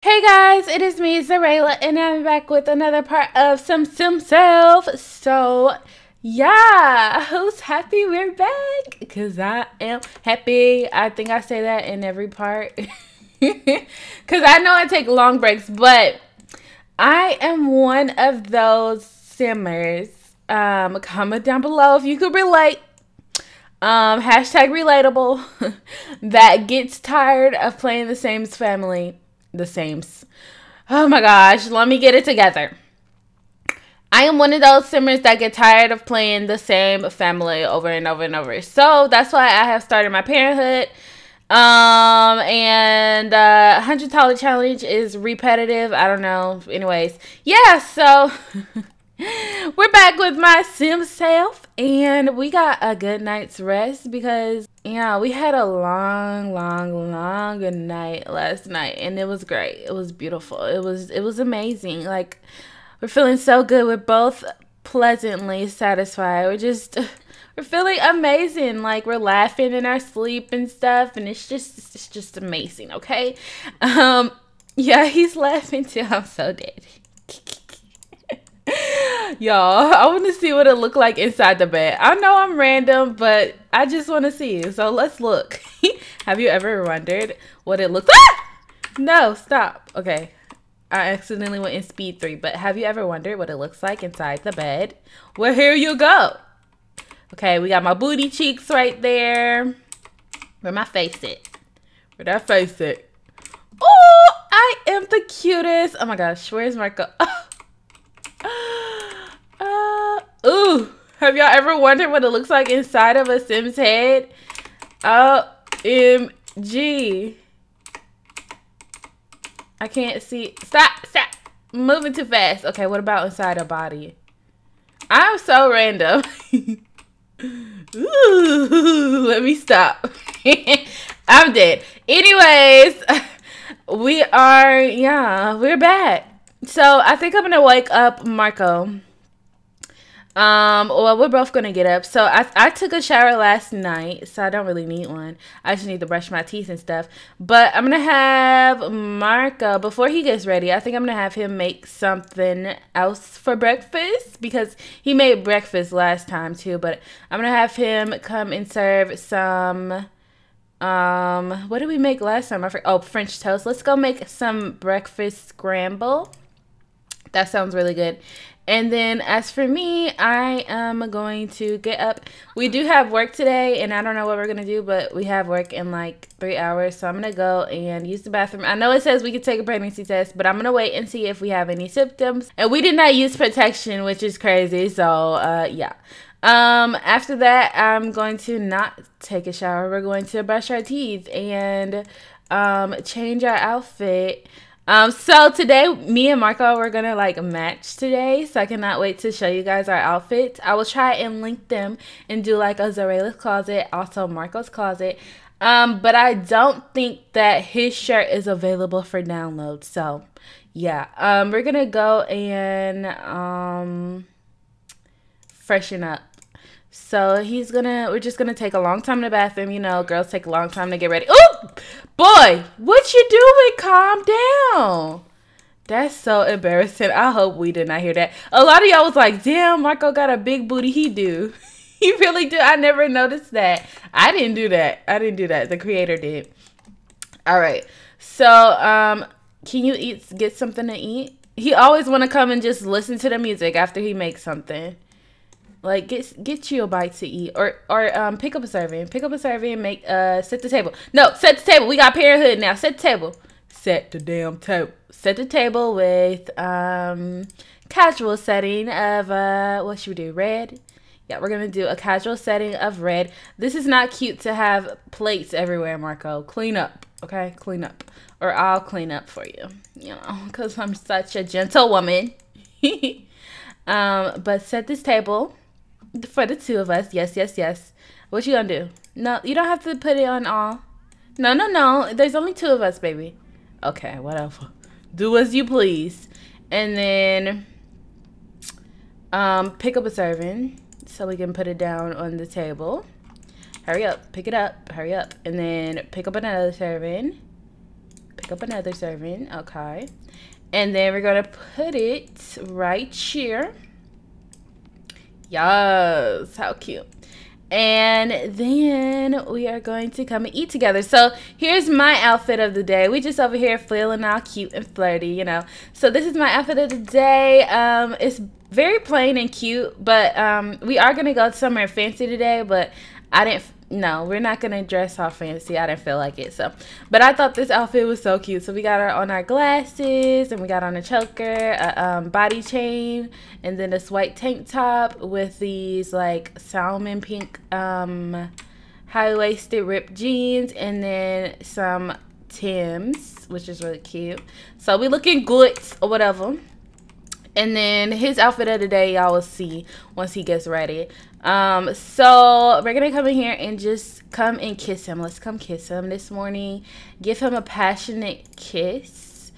Hey guys, it is me, Xureila, and I'm back with another part of Some Sim Self. So, yeah, who's happy we're back? Because I am happy. I think I say that in every part. Because I know I take long breaks, but I am one of those simmers. Um, comment down below if you could relate. Um, hashtag relatable that gets tired of playing the same family the sames. Oh my gosh, let me get it together. I am one of those simmers that get tired of playing the same family over and over and over. So that's why I have started my parenthood. Um and uh 100 dollar challenge is repetitive. I don't know. Anyways, yeah, so we're back with my sim self and we got a good night's rest because yeah we had a long long long night last night and it was great. It was beautiful. It was it was amazing. Like we're feeling so good. We're both pleasantly satisfied. We're just we're feeling amazing. Like we're laughing in our sleep and stuff and it's just it's just amazing okay? Um yeah he's laughing too. I'm so dead Y'all, I want to see what it looked like inside the bed. I know I'm random, but I just want to see. So let's look. Have you ever wondered what it looks like? No, stop. Okay. I accidentally went in speed three, but have you ever wondered what it looks like inside the bed? Well, here you go. Okay, we got my booty cheeks right there. Where my face at? Where that face at? Oh, I am the cutest. Oh my gosh, where's Marco? Uh, ooh. Have y'all ever wondered what it looks like inside of a Sim's head? OMG. I can't see. Stop, stop. Moving too fast. Okay, what about inside a body? I'm so random. Ooh, let me stop. I'm dead. Anyways, we are, yeah, we're back. So I think I'm to wake up Marco. Um, well, we're both gonna get up. So I I took a shower last night, so I don't really need one. I just need to brush my teeth and stuff. But I'm gonna have Marco before he gets ready. I think I'm gonna have him make something else for breakfast because he made breakfast last time too. But I'm gonna have him come and serve some. Um, what did we make last time? I forgot. Oh, French toast. Let's go make some breakfast scramble. That sounds really good. And then as for me, I am going to get up. We do have work today, and I don't know what we're going to do, but we have work in like three hours. So I'm going to go and use the bathroom. I know it says we can take a pregnancy test, but I'm going to wait and see if we have any symptoms. And we did not use protection, which is crazy. So, uh, yeah. Um, after that, I'm going to not take a shower. We're going to brush our teeth and um, change our outfit. Um, so today, me and Marco, we're gonna like match today. So I cannot wait to show you guys our outfits. I will try and link them and do like a Xureila's closet, also Marco's closet. Um, but I don't think that his shirt is available for download. So yeah, um, we're gonna go and um freshen up. So he's gonna, we're just gonna take a long time in the bathroom. You know, girls take a long time to get ready. Oh, boy, what you doing? Calm down. That's so embarrassing. I hope we did not hear that. A lot of y'all was like, damn, Marco got a big booty. He do. he really do. I never noticed that. I didn't do that. I didn't do that. The creator did. All right. So, um, can you eat, get something to eat? He always want to come and just listen to the music after he makes something. Like get get you a bite to eat, or or um pick up a serving, pick up a serving, and make uh set the table. No, set the table. We got parenthood now. Set the table. Set the damn table. Set the table with um casual setting of uh what should we do? Red. Yeah, we're gonna do a casual setting of red. This is not cute to have plates everywhere, Marco. Clean up, okay? Clean up, or I'll clean up for you. You know, cause I'm such a gentle woman. um, but set this table for the two of us. Yes, yes, yes. What you gonna do? No, you don't have to put it on all. No, no, no. There's only two of us, baby. Okay, whatever. Do as you please. And then um, pick up a serving so we can put it down on the table. Hurry up. Pick it up. Hurry up. And then pick up another serving. Pick up another serving. Okay. And then we're going to put it right here. Yes. How cute. And then we are going to come and eat together. So here's my outfit of the day. We just over here feeling all cute and flirty, you know. So this is my outfit of the day. Um, it's very plain and cute, but um, we are going to go somewhere fancy today, but I didn't no, we're not gonna dress all fancy. I didn't feel like it. So, but I thought this outfit was so cute. So we got our on our glasses, and we got on a choker, a um, body chain, and then this white tank top with these like salmon pink um, high waisted ripped jeans, and then some Tims, which is really cute. So we looking good or whatever. And then his outfit of the day, y'all will see once he gets ready. Um, so we're gonna come in here and just come and kiss him. Let's come kiss him this morning. Give him a passionate kiss.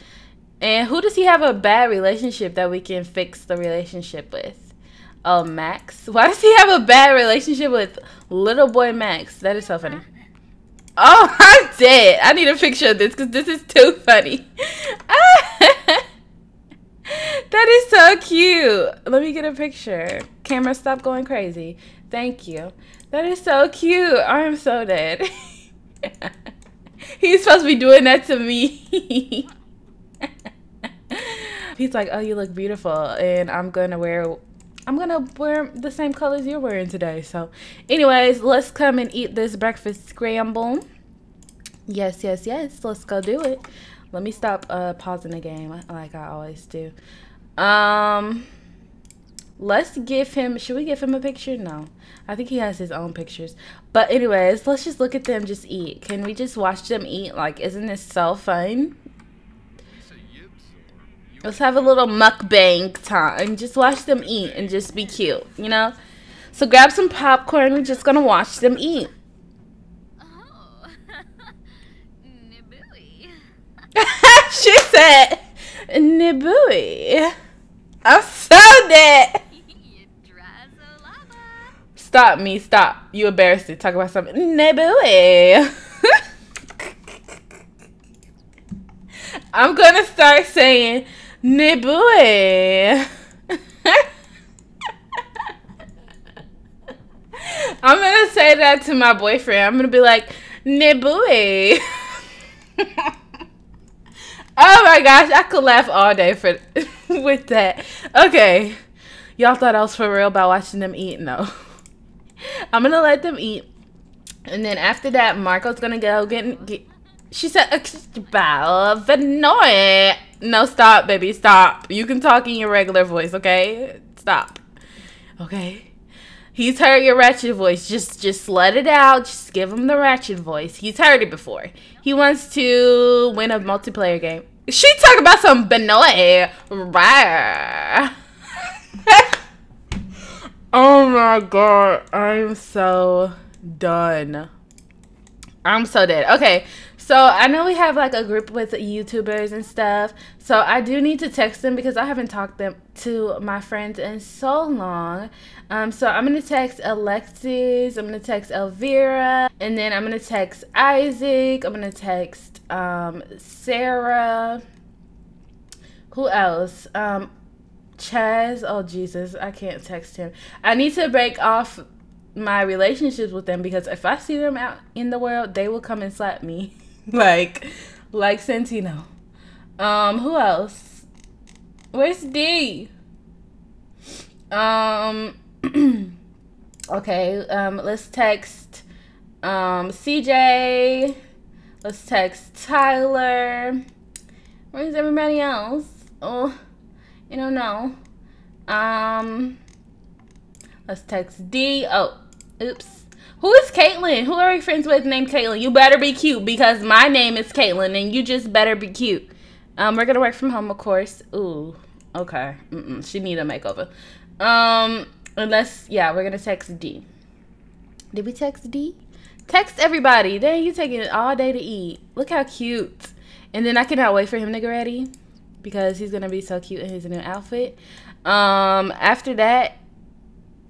And who does he have a bad relationship that we can fix the relationship with? Oh, Max. Why does he have a bad relationship with little boy Max? That is so funny. Oh, I'm dead. I need a picture of this because this is too funny. that is so cute. Let me get a picture. Camera, stop going crazy. Thank you. That is so cute. I am so dead. He's supposed to be doing that to me. He's like, oh, you look beautiful. And I'm going to wear... I'm to wear the same colors you're wearing today. So, anyways, let's come and eat this breakfast scramble. Yes, yes, yes. Let's go do it. Let me stop uh, pausing the game like I always do. Um, let's give him, should we give him a picture? No. I think he has his own pictures. But anyways, let's just look at them just eat. Can we just watch them eat? Like, isn't this so fun? Let's have a little mukbang time. Just watch them eat and just be cute, you know? So grab some popcorn. We're just going to watch them eat. she said, Nibui. I'm so dead. Stop me, stop. You embarrassed to talk about something. Nibui. I'm gonna start saying Nibui. I'm gonna say that to my boyfriend. I'm gonna be like, Nibui. Oh my gosh, I could laugh all day for with that. Okay. Y'all thought I was for real by watching them eat? No. I'm gonna let them eat. And then after that, Marco's gonna go get, get she said no no stop baby stop you can talk in your regular voice okay stop okay He's heard your ratchet voice. Just just let it out. Just give him the ratchet voice. He's heard it before. He wants to win a multiplayer game. She talk about some Benoit. oh my god. I'm so done. I'm so dead. Okay, so I know we have like a group with YouTubers and stuff. So I do need to text them because I haven't talked them to my friends in so long. Um, so I'm gonna text Alexis, I'm gonna text Elvira, and then I'm gonna text Isaac, I'm gonna text um, Sarah. Who else? Um, Chaz. Oh Jesus, I can't text him. I need to break off my relationships with them because if I see them out in the world, they will come and slap me. like like Santino. Um, who else? Where's D? Um okay, um let's text um CJ. Let's text Tyler. Where's everybody else? Oh, you don't know. Um let's text D. Oh, oops. Who is Caitlin? Who are you friends with named Caitlin? You better be cute because my name is Caitlin and you just better be cute. Um, we're gonna work from home, of course. Ooh, okay. Mm -mm, she need a makeover. Um, unless, yeah, we're gonna text D. Did we text D? Text everybody. Dang, you taking it all day to eat. Look how cute. And then I cannot wait for him to get ready because he's gonna be so cute in his new outfit. Um, after that,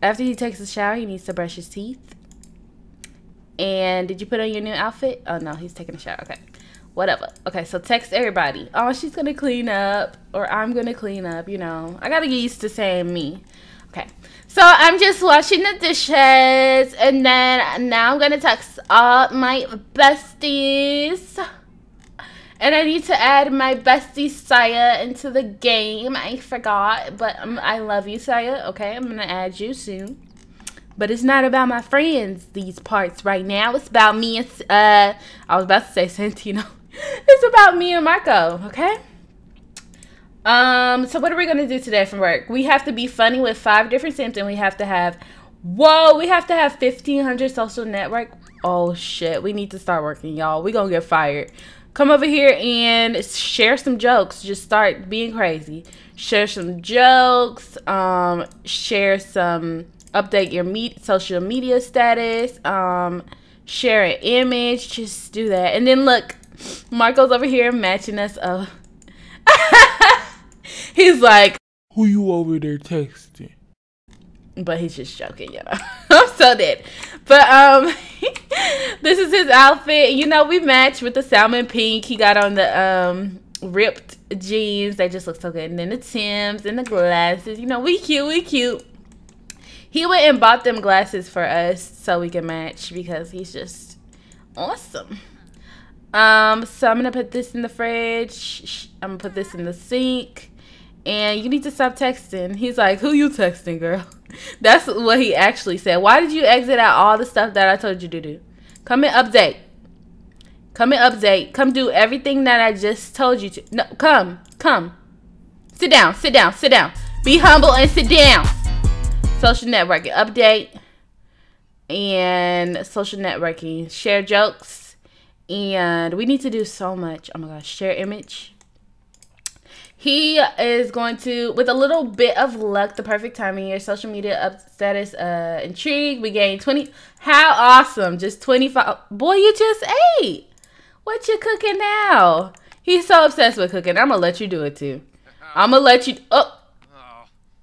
after he takes a shower, he needs to brush his teeth And did you put on your new outfit? Oh no, he's taking a shower. Okay. Whatever. Okay, so text everybody. Oh, she's gonna clean up, or I'm gonna clean up, you know. I gotta get used to saying me. Okay. So I'm just washing the dishes and then now I'm gonna text all my besties. And I need to add my bestie Saya into the game. I forgot, but um, I love you, Saya. Okay, I'm gonna add you soon. But it's not about my friends, these parts right now. It's about me and, uh, I was about to say Santino. it's about me and Marco, okay? Um, so what are we gonna do today from work? We have to be funny with five different Sims and we have to have, whoa, we have to have 1500 social network. Oh shit, we need to start working, y'all. We gonna get fired come over here and share some jokes. Just start being crazy. Share some jokes. Um, share some update your meet social media status. Um, share an image. Just do that. And then look, Marco's over here matching us up. He's like, "Who you over there texting?" But he's just joking, you know. I'm so dead. But um this is his outfit. You know, we match with the salmon pink. He got on the um ripped jeans. They just look so good. And then the Tims and the glasses. You know, we cute, we cute. He went and bought them glasses for us so we can match because he's just awesome. Um, so I'm gonna put this in the fridge. I'm gonna put this in the sink. And you need to stop texting. He's like, Who you texting, girl? That's what he actually said. Why did you exit out all the stuff that I told you to do? Come and update. Come and update. Come do everything that I just told you to. No, come. Come. Sit down. Sit down. Sit down. Be humble and sit down. Social networking. Update. And social networking. Share jokes. And we need to do so much. Oh my gosh. Share image. He is going to, with a little bit of luck, the perfect timing, your social media up status, uh, intrigue. We gained 20. How awesome. Just 25. Boy, you just ate. What you cooking now? He's so obsessed with cooking. I'm going to let you do it too. I'm going to let you. Oh.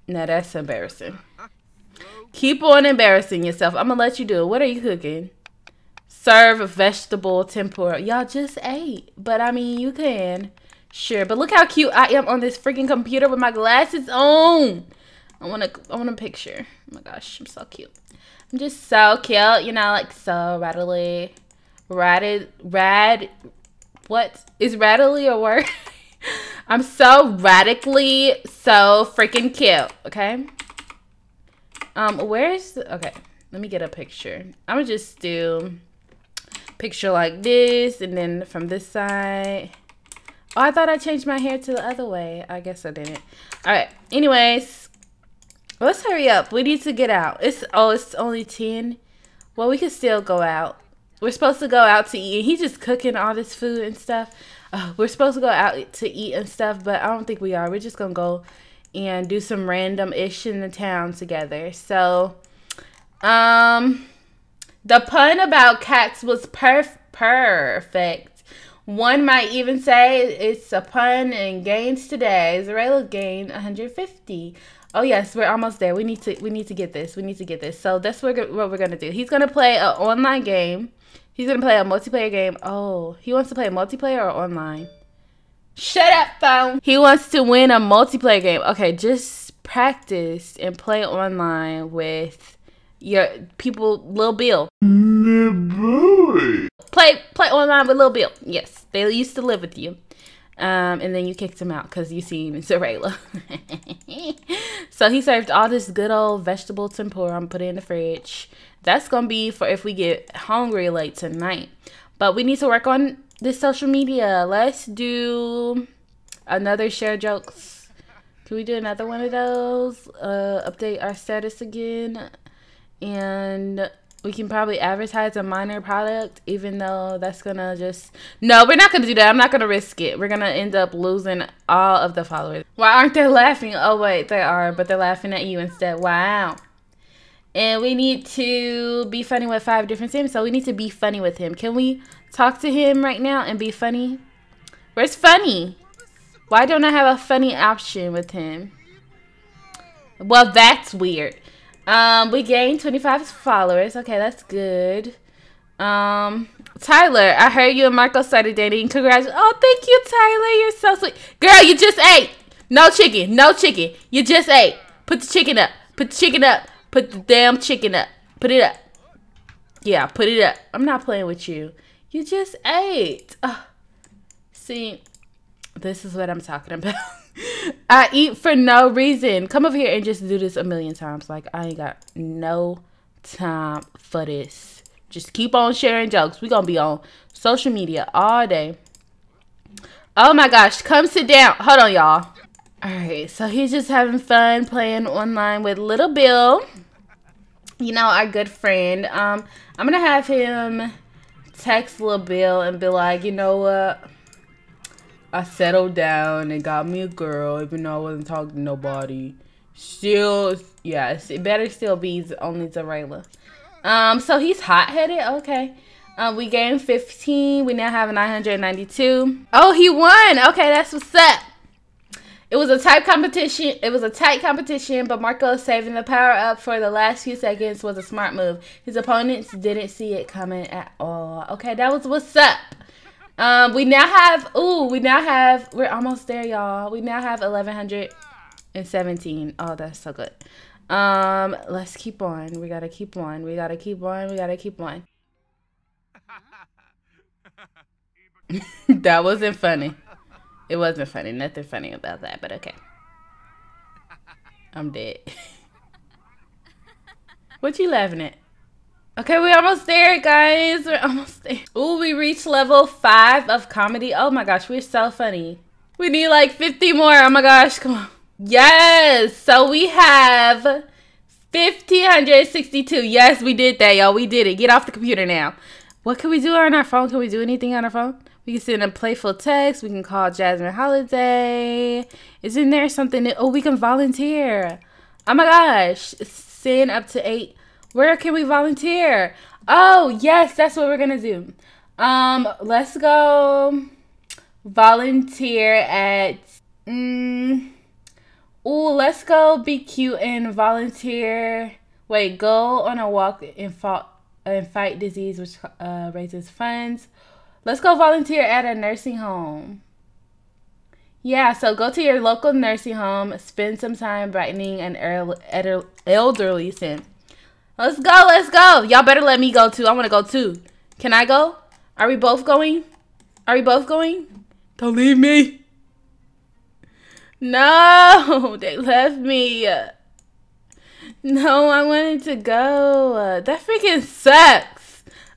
Now that's embarrassing. Keep on embarrassing yourself. I'm to let you do it. What are you cooking? Serve vegetable tempura. Y'all just ate. But I mean, you can. Sure, but look how cute I am on this freaking computer with my glasses on. I want to I want a picture. Oh my gosh, I'm so cute. I'm just so cute, you know, like so rattly. Ratted, rad, what? Is rattly a word? I'm so radically so freaking cute, okay? Um, where's, the, okay, let me get a picture. I'm just do picture like this and then from this side. Oh, I thought I changed my hair to the other way. I guess I didn't. All right. Anyways, let's hurry up. We need to get out. It's oh, it's only ten. Well, we could still go out. We're supposed to go out to eat. He's just cooking all this food and stuff. Uh, we're supposed to go out to eat and stuff, but I don't think we are. We're just gonna go and do some random ish in the town together. So, um, the pun about cats was perf- perfect. One might even say it's a pun and gains today. Xureila gained 150. Oh yes, we're almost there. We need to we need to get this. We need to get this. So that's what, what we're gonna do. He's gonna play an online game. He's gonna play a multiplayer game. Oh, he wants to play a multiplayer or online. Shut up, phone. He wants to win a multiplayer game. Okay, just practice and play online with your people, Lil Bill. Boy. Play play online with Lil Bill. Yes, they used to live with you. Um, and then you kicked him out because you seen Xureila. so he served all this good old vegetable tempura. I'm put it in the fridge. That's gonna be for if we get hungry late tonight. But we need to work on this social media. Let's do another share jokes. Can we do another one of those? Uh, update our status again. And we can probably advertise a minor product even though that's gonna just no we're not gonna do that. I'm not gonna risk it. We're gonna end up losing all of the followers. Why aren't they laughing? Oh wait they are but they're laughing at you instead. Wow. And we need to be funny with five different sims so we need to be funny with him. Can we talk to him right now and be funny where's funny why don't i have a funny option with him well that's weird um, we gained 25 followers. Okay, that's good. Um, Tyler, I heard you and Marco started dating. Congrats. Oh, thank you, Tyler. You're so sweet. Girl, you just ate. No chicken. No chicken. You just ate. Put the chicken up. Put the chicken up. Put the damn chicken up. Put it up. Yeah, put it up. I'm not playing with you. You just ate. Oh. See, this is what I'm talking about. I eat for no reason. Come over here and just do this a million times. Like, I ain't got no time for this. Just keep on sharing jokes. we going to be on social media all day. Oh my gosh. Come sit down. Hold on, y'all. All right. So he's just having fun playing online with Little Bill. You know, our good friend. Um, I'm going to have him text Little Bill and be like, you know what? I settled down and got me a girl, even though I wasn't talking to nobody. Still, yes, it better still be only Xureila. Um, so he's hot headed. Okay. Um, we gained 15. We now have 992. Oh, he won. Okay, that's what's up. It was a tight competition. It was a tight competition, but Marco saving the power up for the last few seconds was a smart move. His opponents didn't see it coming at all. Okay, that was what's up. Um, we now have, ooh, we now have, we're almost there, y'all. We now have 1,117. Oh, that's so good. Um, let's keep on. We gotta keep on. We gotta keep on. We gotta keep on. that wasn't funny. It wasn't funny. Nothing funny about that, but okay. I'm dead. what you laughing at? Okay, we're almost there, guys. We're almost there. Ooh, we reached level 5 of comedy. Oh my gosh, we're so funny. We need like 50 more. Oh my gosh, come on. Yes, so we have 1562. Yes, we did that, y'all. We did it. Get off the computer now. What can we do on our phone? Can we do anything on our phone? We can send a playful text. We can call Jasmine Holiday. Isn't there something that, oh, we can volunteer. Oh my gosh. Send up to eight where can we volunteer? Oh, yes, that's what we're going to do. Um, let's go volunteer at mm, Ooh, let's go be cute and volunteer. Wait, go on a walk and fight and fight disease which uh, raises funds. Let's go volunteer at a nursing home. Yeah, so go to your local nursing home, spend some time brightening an elderly sin. Let's go, let's go. Y'all better let me go too. I want to go too. Can I go? Are we both going? Are we both going? Don't leave me. No, they left me. No, I wanted to go. That freaking sucks.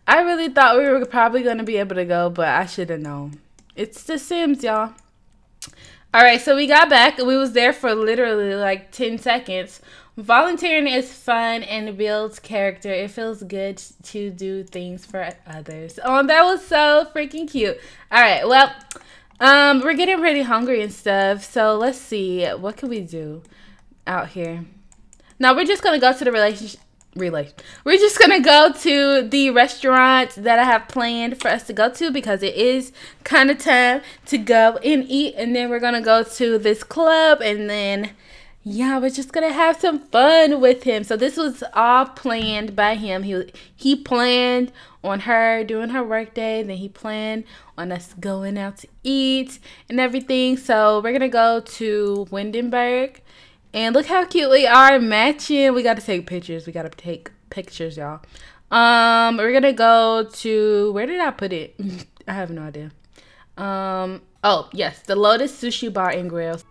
I really thought we were probably going to be able to go, but I should have known. It's The Sims, y'all. All right, so we got back. We was there for literally like 10 seconds. Volunteering is fun and builds character. It feels good to do things for others. Oh, that was so freaking cute. All right, well, um, we're getting pretty hungry and stuff. So let's see, what can we do out here? Now we're just gonna go to the relationship. Relay. We're just gonna go to the restaurant that I have planned for us to go to because it is kind of time to go and eat, and then we're gonna go to this club and then yeah, we're just gonna have some fun with him. So this was all planned by him. He he planned on her doing her work day, then he planned on us going out to eat and everything. So we're gonna go to Windenburg, and look how cute we are matching. We gotta take pictures. We gotta take pictures, y'all. Um, we're gonna go to where did I put it? I have no idea. Um, oh yes, the Lotus Sushi Bar and Grill.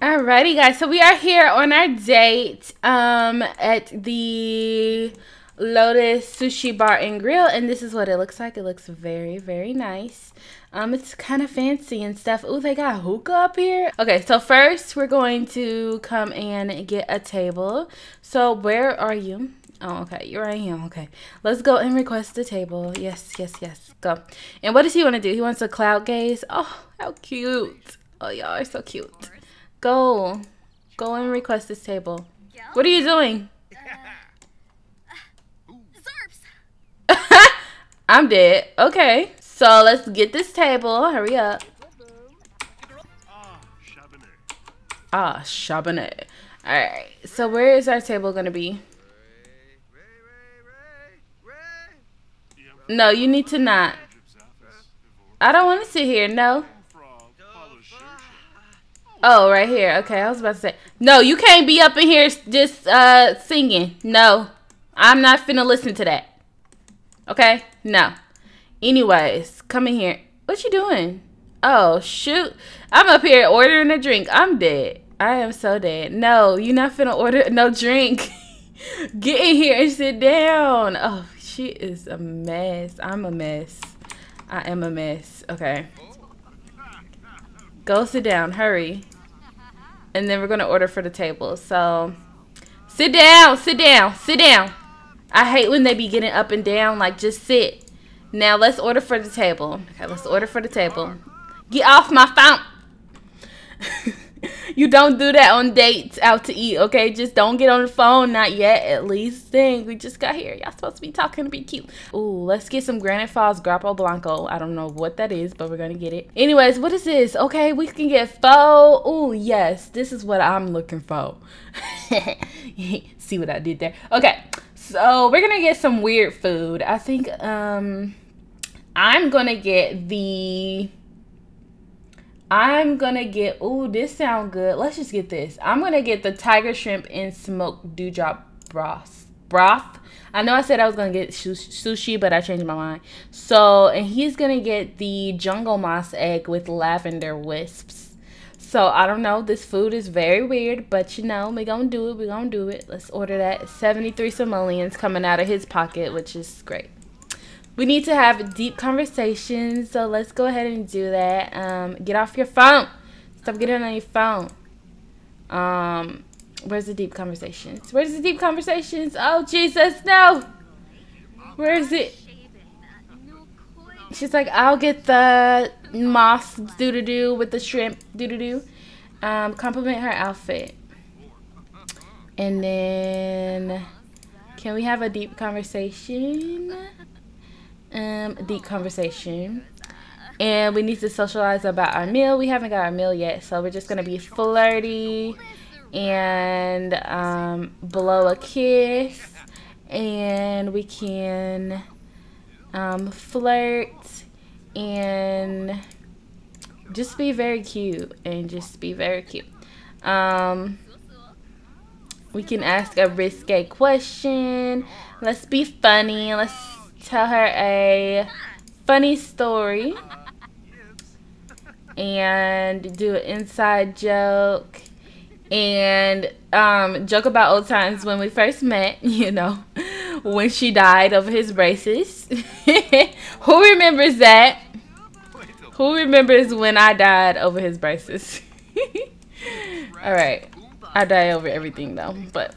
Alrighty, guys. So we are here on our date um, at the Lotus Sushi Bar and Grill, and this is what it looks like. It looks very, very nice. Um, it's kind of fancy and stuff. Oh, they got hookah up here. Okay, so first we're going to come and get a table. So where are you? Oh, okay. You're right here. Okay. Let's go and request the table. Yes, yes, yes. Go. And what does he want to do? He wants a cloud gaze. Oh, how cute. Oh, y'all are so cute. Go. Go and request this table. What are you doing? I'm dead. Okay. So let's get this table. Hurry up. Ah, Chabonet. Alright. So where is our table going to be? No, you need to not. I don't want to sit here. No. Oh, right here. Okay, I was about to say. No, you can't be up in here just uh singing. No. I'm not finna listen to that. Okay? No. Anyways, come in here. What you doing? Oh, shoot. I'm up here ordering a drink. I'm dead. I am so dead. No, you're not finna order no drink. Get in here and sit down. Oh, she is a mess. I'm a mess. I am a mess. Okay. Go sit down. Hurry. And then we're going to order for the table. So, sit down. Sit down. Sit down. I hate when they be getting up and down. Like, just sit. Now, let's order for the table. Okay, let's order for the table. Get off my phone. you don't do that on dates out to eat, okay? Just don't get on the phone, not yet, at least. Dang, we just got here. Y'all supposed to be talking to be cute. Ooh, let's get some Granite Falls Grappa Blanco. I don't know what that is, but we're gonna get it. Anyways, what is this? Okay, we can get pho. Ooh, yes, this is what I'm looking for. See what I did there? Okay, so we're gonna get some weird food. I think, um, I'm gonna get the I'm gonna get, oh, this sound good. Let's just get this. I'm gonna get the tiger shrimp and smoked dewdrop broth. Broth. I know I said I was gonna get sushi, but I changed my mind. So, and he's gonna get the jungle moss egg with lavender wisps. So I don't know. This food is very weird, but you know, we're gonna do it. We're gonna do it. Let's order that. 73 simoleons coming out of his pocket, which is great we need to have deep conversations. So let's go ahead and do that. Um, get off your phone. Stop getting on your phone. Um, where's the deep conversations? Where's the deep conversations? Oh, Jesus, no. Where is it? She's like, I'll get the moss doo-doo-doo with the shrimp doo-doo-doo. Um, compliment her outfit. And then, can we have a deep conversation? um, deep conversation. And we need to socialize about our meal. We haven't got our meal yet, so we're just to be flirty and um, blow a kiss. And we can um, flirt and just be very cute and just be very cute. Um, we can ask a risque question. Let's be funny. Let's tell her a funny story and do an inside joke and um, joke about old times when we first met, you know, when she died of his braces. Who remembers that? Who remembers when I died over his braces? All right. I die over everything though, but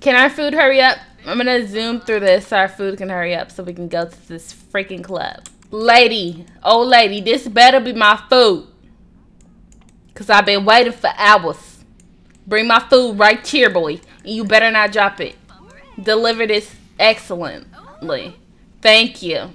can our food hurry up? I'm gonna zoom through this so our food can hurry up so we can go to this freaking club. Lady, old lady, this better be my food. Cause I've been waiting for hours. Bring my food right here, boy. And you better not drop it. Deliver this excellently. Thank you.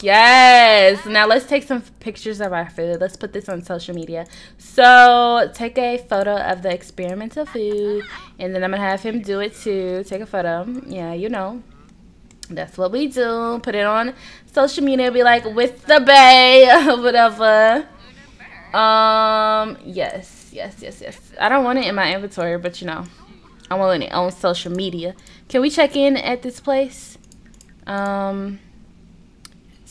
Yes. Now let's take some pictures of our food. Let's put this on social media. So take a photo of the experimental food. And then I'm to have him do it too. Take a photo. Yeah, you know. That's what we do. Put it on social media. Be like, with the bay. whatever. Um, yes. Yes, yes, yes. I don't want it in my inventory, but you know. I want it on social media. Can we check in at this place? Um...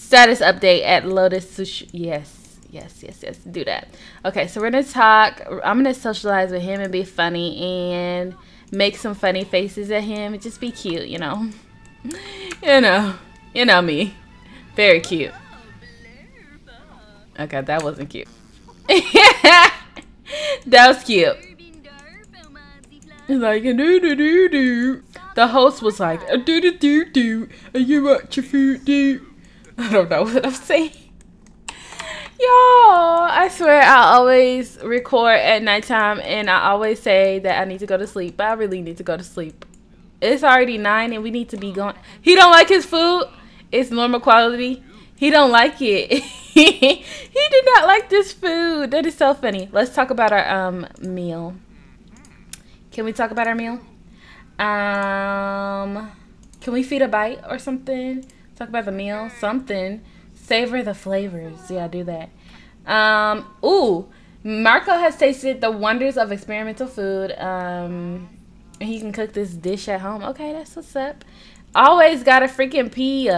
Status update at Lotus Sushi. Yes, yes, yes, yes. Do that. Okay, so we're gonna talk. I'm gonna socialize with him and be funny and make some funny faces at him. and Just be cute, you know. you know, you know me. Very cute. Okay, that wasn't cute. that was cute. Like a doo doo doo. The host was like a doo doo doo. Are you watch your food doo? I don't know what I'm saying. Y'all, I swear I always record at nighttime and I always say that I need to go to sleep, but I really need to go to sleep. It's already 9 and we need to be going. He don't like his food. It's normal quality. He don't like it. he did not like this food. That is so funny. Let's talk about our um meal. Can we talk about our meal? Um, can we feed a bite or something? Talk about the meal, something. Savor the flavors. Yeah, do that. Um, ooh, Marco has tasted the wonders of experimental food. Um, he can cook this dish at home. Okay, that's what's up. Always got a freaking pee.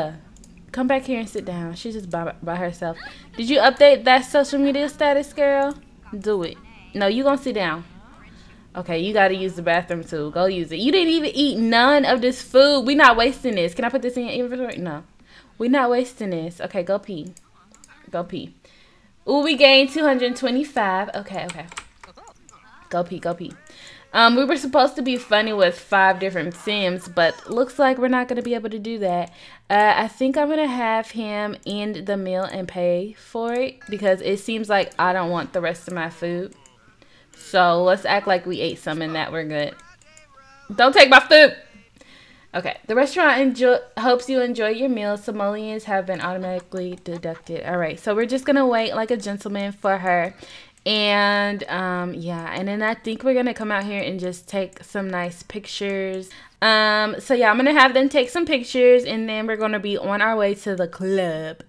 Come back here and sit down. She's just by, by herself. Did you update that social media status, girl? Do it. No, you gonna sit down. Okay, you gotta use the bathroom too. Go use it. You didn't even eat none of this food. We're not wasting this. Can I put this in your inventory? No. We're not wasting this. Okay, go pee. Go pee. Ooh, we gained 225. Okay, okay. Go pee, go pee. Um, we were supposed to be funny with five different sims, but looks like we're not going to be able to do that. Uh, I think I'm going to have him end the meal and pay for it because it seems like I don't want the rest of my food. So let's act like we ate some and that we're good. Don't take my food. Okay, the restaurant enjoy, hopes you enjoy your meal. Simoleons have been automatically deducted. All right, so we're just going to wait like a gentleman for her and um yeah and then i think we're gonna come out here and just take some nice pictures um so yeah i'm gonna have them take some pictures and then we're gonna be on our way to the club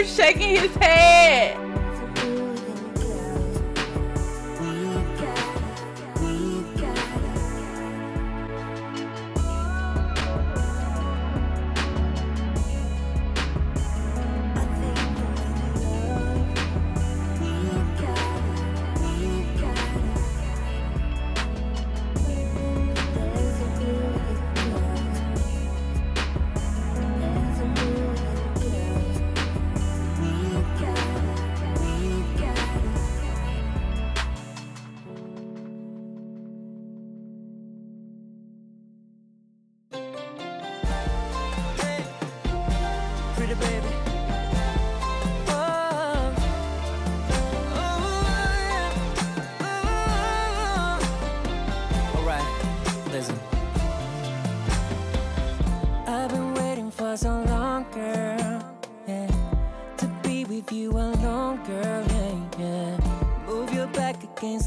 He's shaking his head.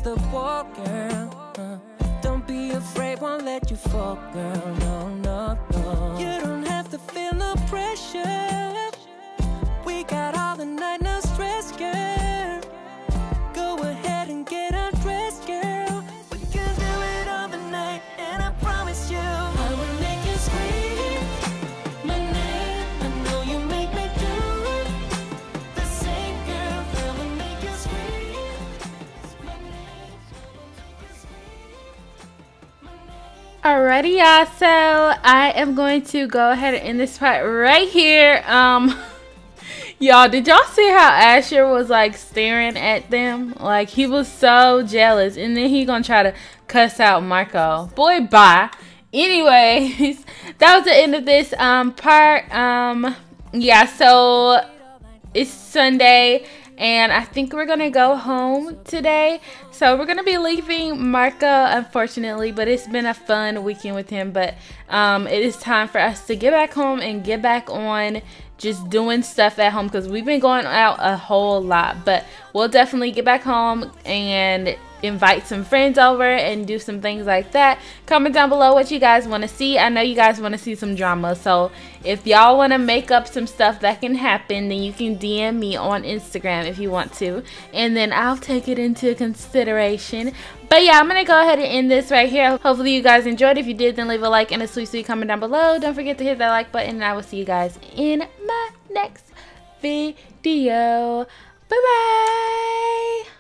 The wall, girl. Uh, don't be afraid, won't let you fall, girl. No, no, no. You don't have to feel no pressure. We got all the night, no stress, girl. Alrighty, y'all. So I am going to go ahead and end this part right here. Um, y'all, did y'all see how Asher was like staring at them? Like he was so jealous, and then he gonna try to cuss out Marco. Boy, bye. Anyways, that was the end of this um part. Um, yeah. So it's Sunday and I think we're gonna go home today. So we're gonna be leaving Marco, unfortunately, but it's been a fun weekend with him. But um, it is time for us to get back home and get back on just doing stuff at home because we've been going out a whole lot. But we'll definitely get back home and invite some friends over and do some things like that. Comment down below what you guys want to see. I know you guys want to see some drama. So if y'all want to make up some stuff that can happen, then you can DM me on Instagram if you want to. And then I'll take it into consideration. But yeah, I'm going to go ahead and end this right here. Hopefully you guys enjoyed. If you did, then leave a like and a sweet, sweet comment down below. Don't forget to hit that like button. And I will see you guys in my next video. Bye-bye.